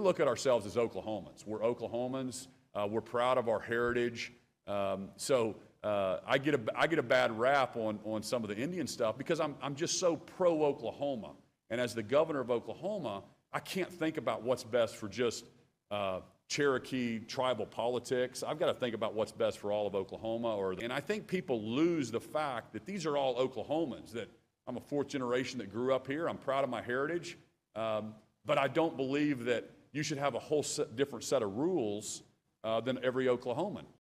look at ourselves as Oklahomans. We're Oklahomans. Uh, we're proud of our heritage. Um, so uh, I, get a, I get a bad rap on, on some of the Indian stuff because I'm, I'm just so pro Oklahoma. And as the governor of Oklahoma, I can't think about what's best for just uh, Cherokee tribal politics. I've got to think about what's best for all of Oklahoma. Or, and I think people lose the fact that these are all Oklahomans, that I'm a fourth generation that grew up here. I'm proud of my heritage. Um, but I don't believe that you should have a whole set, different set of rules uh, than every Oklahoman.